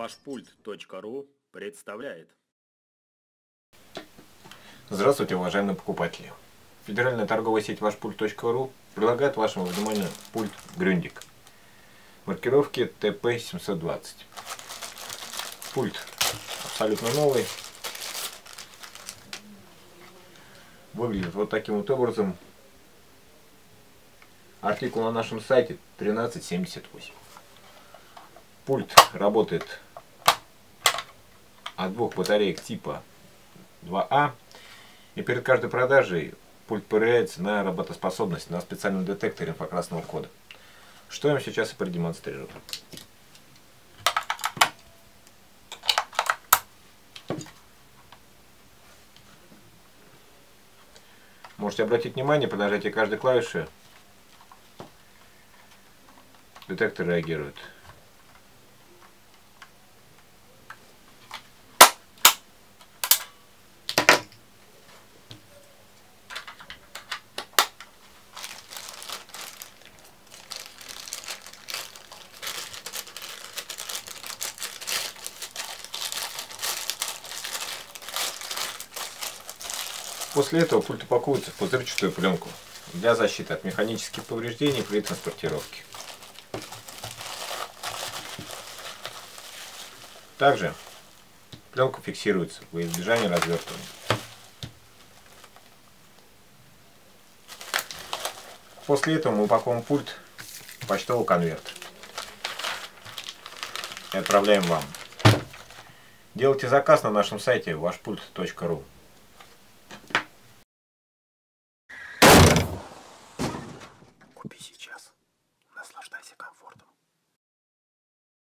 Вашпульт.ру представляет. Здравствуйте, уважаемые покупатели. Федеральная торговая сеть Вашпульт.ру предлагает вашему вниманию пульт Грюндик маркировки TP720. Пульт абсолютно новый. Выглядит вот таким вот образом. Артикул на нашем сайте 1378. Пульт работает от двух батареек типа 2А. И перед каждой продажей пульт проверяется на работоспособность на специальном детекторе инфокрасного кода. Что я вам сейчас и продемонстрирую. Можете обратить внимание, при нажатии каждой клавиши детектор реагирует. После этого пульт упаковывается в пузырчатую пленку для защиты от механических повреждений при транспортировке. Также пленка фиксируется во избежание развертывания. После этого мы упаковываем пульт в почтовый конверт и отправляем вам. Делайте заказ на нашем сайте вашпульт.ру себе сейчас.